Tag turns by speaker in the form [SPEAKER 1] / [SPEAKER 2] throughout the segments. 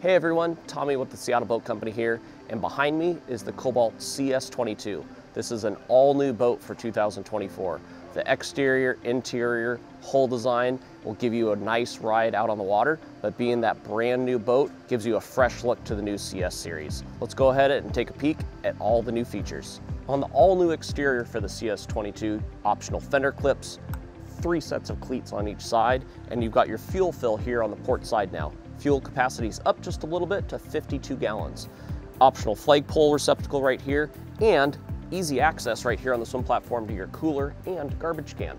[SPEAKER 1] Hey everyone, Tommy with the Seattle Boat Company here, and behind me is the Cobalt CS22. This is an all new boat for 2024. The exterior, interior, hull design will give you a nice ride out on the water, but being that brand new boat gives you a fresh look to the new CS series. Let's go ahead and take a peek at all the new features. On the all new exterior for the CS22, optional fender clips, three sets of cleats on each side, and you've got your fuel fill here on the port side now. Fuel capacity is up just a little bit to 52 gallons. Optional flagpole receptacle right here, and easy access right here on the swim platform to your cooler and garbage can.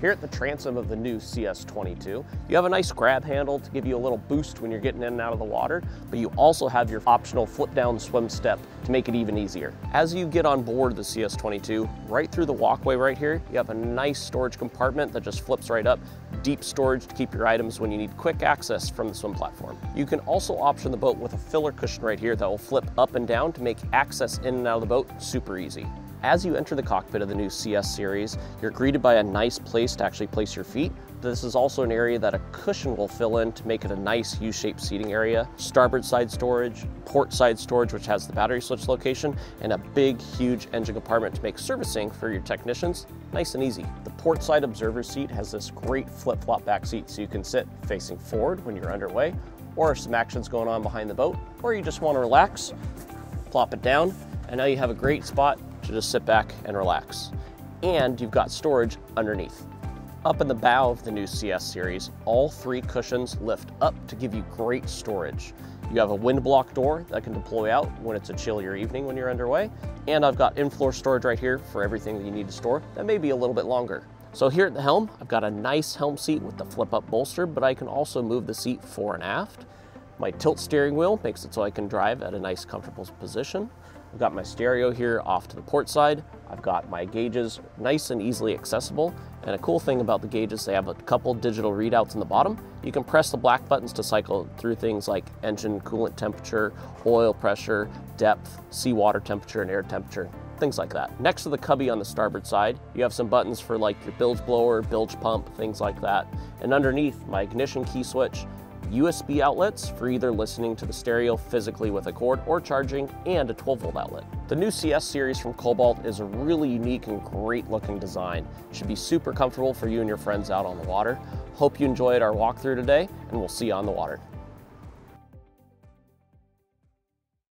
[SPEAKER 1] Here at the transom of the new CS22, you have a nice grab handle to give you a little boost when you're getting in and out of the water, but you also have your optional flip down swim step to make it even easier. As you get on board the CS22, right through the walkway right here, you have a nice storage compartment that just flips right up, deep storage to keep your items when you need quick access from the swim platform. You can also option the boat with a filler cushion right here that will flip up and down to make access in and out of the boat super easy. As you enter the cockpit of the new CS series, you're greeted by a nice place to actually place your feet. This is also an area that a cushion will fill in to make it a nice U-shaped seating area. Starboard side storage, port side storage, which has the battery switch location, and a big, huge engine compartment to make servicing for your technicians nice and easy. The port side observer seat has this great flip-flop back seat so you can sit facing forward when you're underway, or some action's going on behind the boat, or you just want to relax, plop it down, and now you have a great spot to just sit back and relax. And you've got storage underneath. Up in the bow of the new CS series, all three cushions lift up to give you great storage. You have a wind block door that can deploy out when it's a chillier evening when you're underway. And I've got in-floor storage right here for everything that you need to store that may be a little bit longer. So here at the helm, I've got a nice helm seat with the flip up bolster, but I can also move the seat fore and aft. My tilt steering wheel makes it so I can drive at a nice comfortable position. I've got my stereo here off to the port side. I've got my gauges nice and easily accessible. And a cool thing about the gauges, they have a couple digital readouts in the bottom. You can press the black buttons to cycle through things like engine coolant temperature, oil pressure, depth, seawater temperature, and air temperature things like that. Next to the cubby on the starboard side, you have some buttons for like your bilge blower, bilge pump, things like that. And underneath, my ignition key switch, USB outlets for either listening to the stereo physically with a cord or charging, and a 12 volt outlet. The new CS series from Cobalt is a really unique and great looking design. Should be super comfortable for you and your friends out on the water. Hope you enjoyed our walkthrough today, and we'll see you on the water.